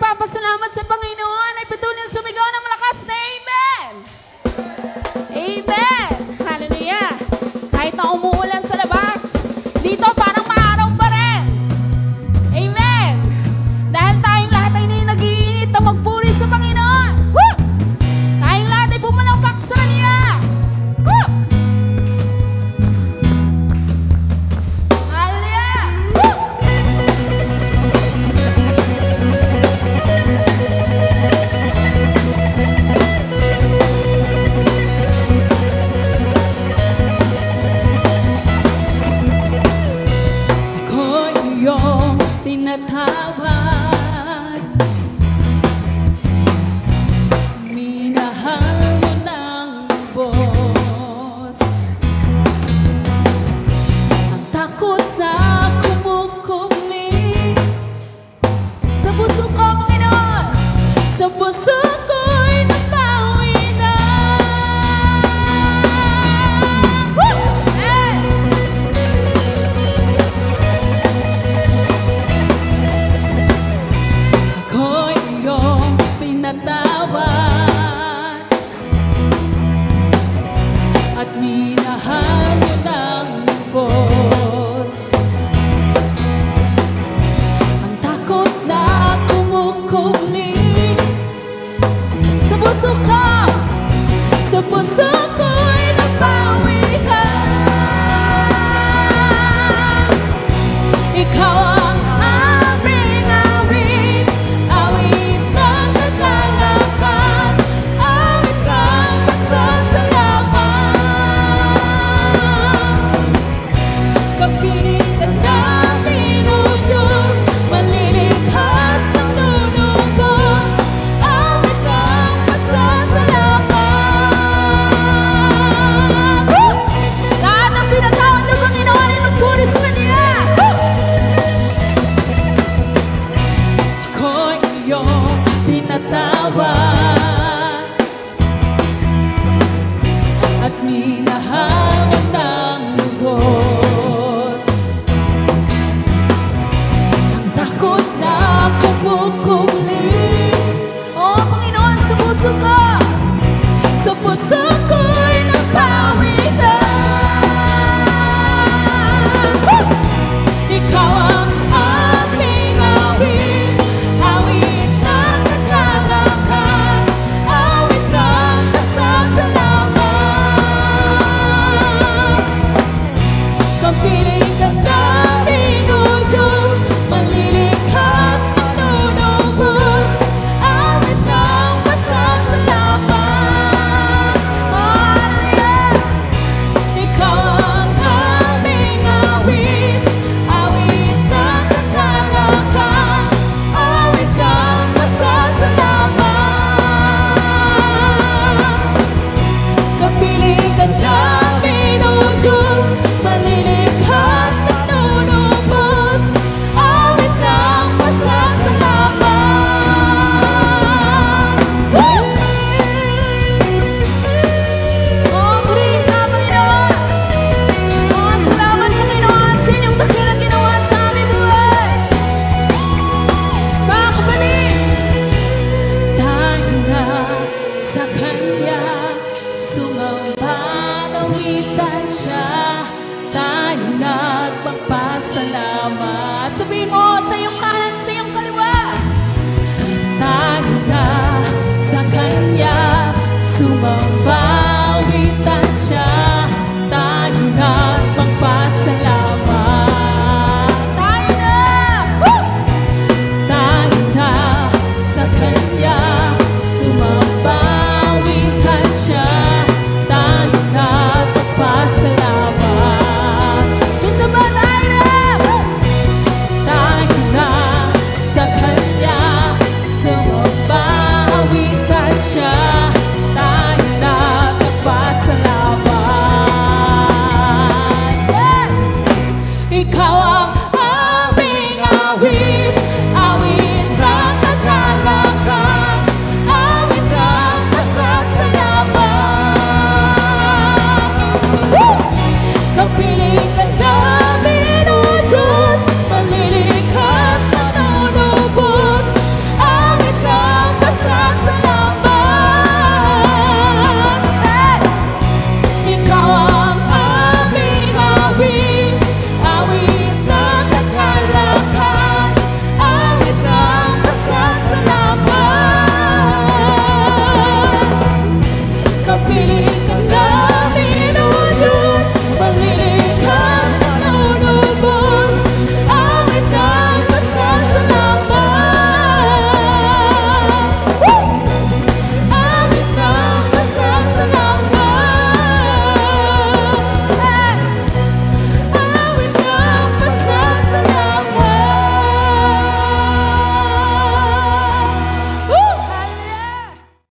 nagpapasalamat sa Panginoon that power. cantar.